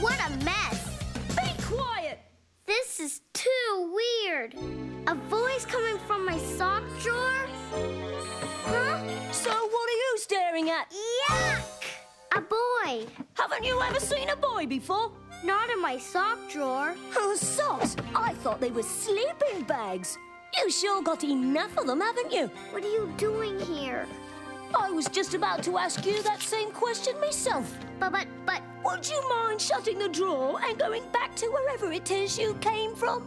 What a mess! Be quiet! This is too weird. A voice coming from my sock drawer? Huh? So what are you staring at? Yuck! A boy. Haven't you ever seen a boy before? Not in my sock drawer. Oh, socks? I thought they were sleeping bags. You sure got enough of them, haven't you? What are you doing here? I was just about to ask you that same question myself. But, but, but would you mind shutting the drawer and going back to wherever it is you came from?